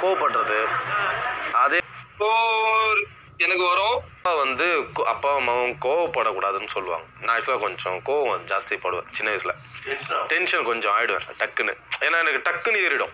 கோவப்படுறது. அதே எனக்கு வரும். அப்பா வந்து அப்பா அம்மாவும் கோவப்படக்கூடாதுன்னு சொல்லுவாங்க. நான் ஆக்சுவலாக கொஞ்சம் கோவம் ஜாஸ்தி படுவேன் சின்ன வயசில். டென்ஷன் கொஞ்சம் ஆயிடுவேன் டக்குன்னு. ஏன்னா எனக்கு டக்குன்னு ஏறிடும்.